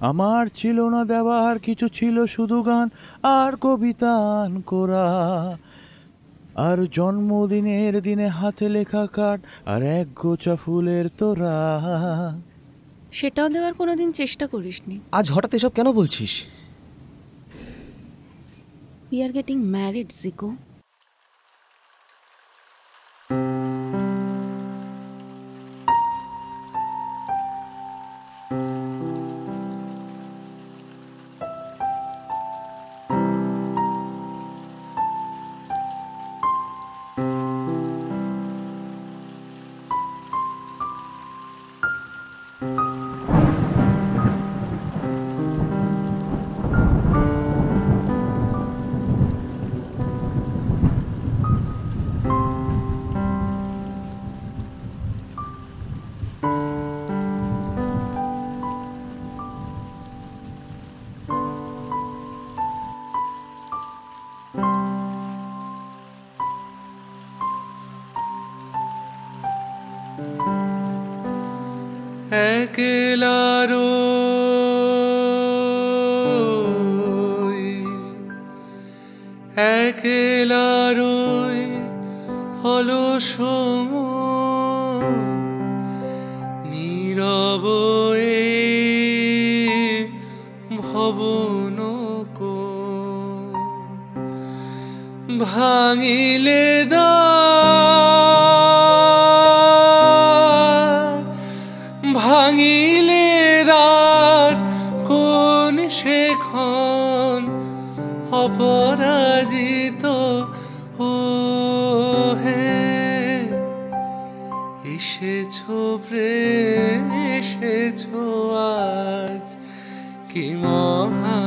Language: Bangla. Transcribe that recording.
আমার ছিল না দেওয়ার কিছু ছিল শুধু গান আর কবিতান করা। আর জন্মদিনের দিনে হাতে লেখা কার্ড আর এক গোছা ফুলের তোরা সেটাও দেওয়ার কোনোদিন চেষ্টা করিসনি। আজ হঠাৎ এসব কেন বলছিস? উই আর গেটিং ম্যারিড জিকো একলারো একলারোই হলো সম নীরব ভবন ভাঙিলে দ্বার ভাঙিলে দ্বার কোন সেখন অপরাজিত ও হে এসেছ প্রেম এসেছ আজ কি মহা